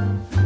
Bye.